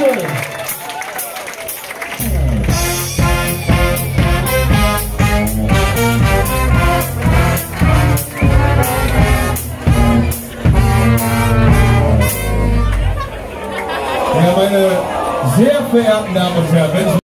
Dankeschön. meine sehr verehrten Damen und Herren,